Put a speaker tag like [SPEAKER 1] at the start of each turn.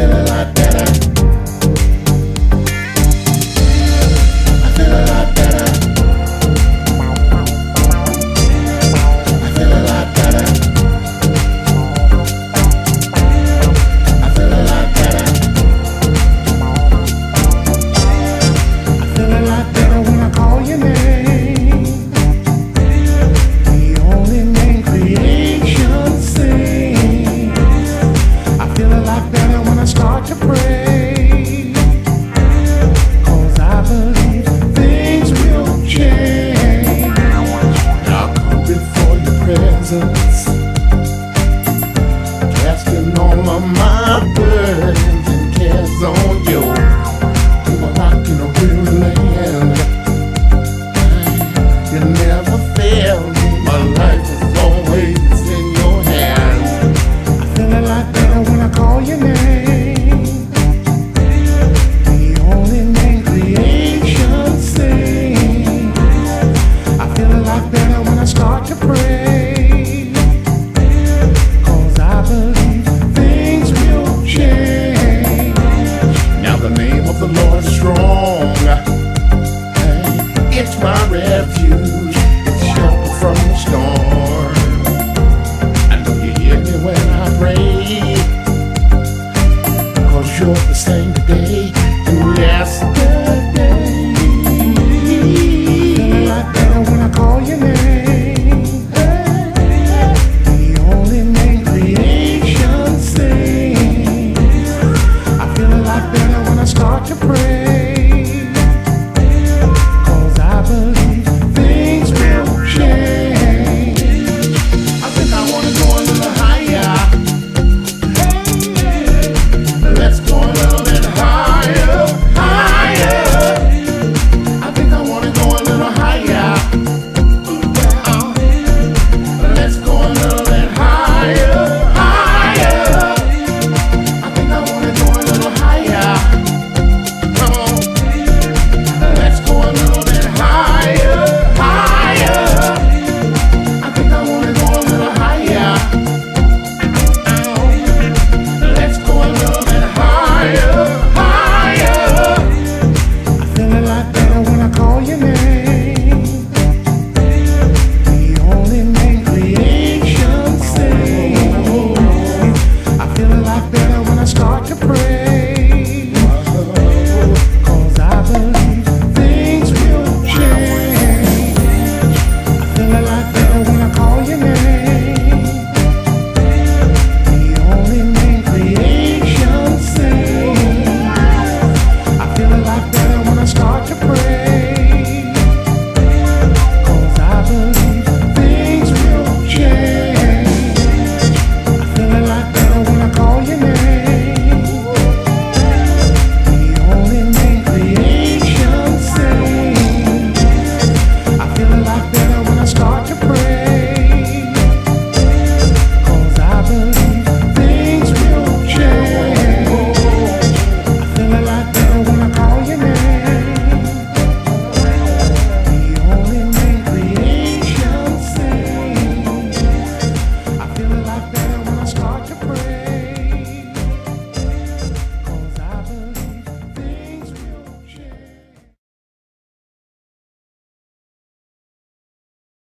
[SPEAKER 1] feeling like that. to prove. my refuge, shelter from the storm. I know you hear me when I pray, cause you're the same today.